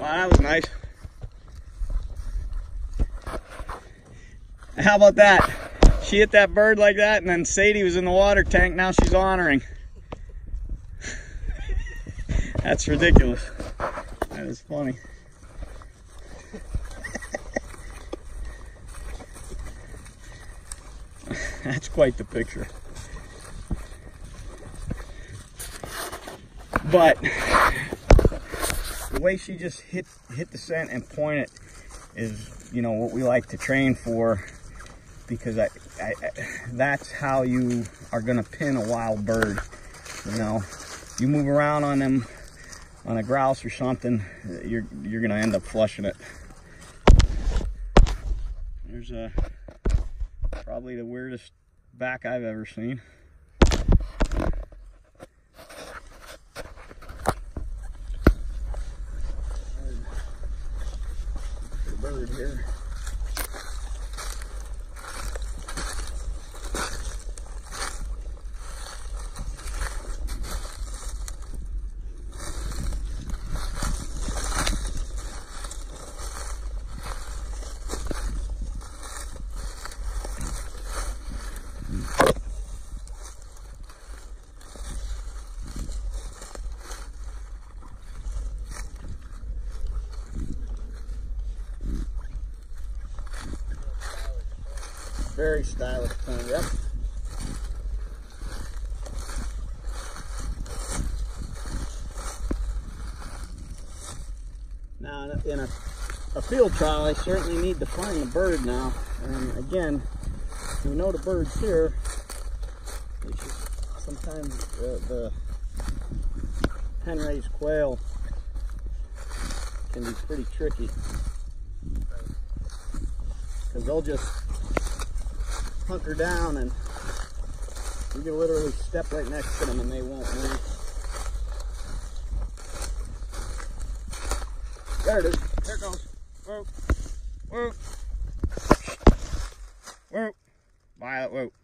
that was nice. How about that? She hit that bird like that, and then Sadie was in the water tank. Now she's honoring. That's ridiculous. That is funny. That's quite the picture. But the way she just hit hit the scent and point it is, you know, what we like to train for because I, I, I that's how you are gonna pin a wild bird. You know, you move around on them on a grouse or something, you're you're gonna end up flushing it. There's a probably the weirdest back I've ever seen. Bird here. Very stylish plan, yep. Now, in a, a field trial, I certainly need to find the bird now. And again, we know the bird's here. sometimes uh, the pen-raised quail can be pretty tricky. Because they'll just hunker down and you can literally step right next to them and they won't move. There it is. There it goes. Whoa. Whoa. Whoa. Violet, whoa.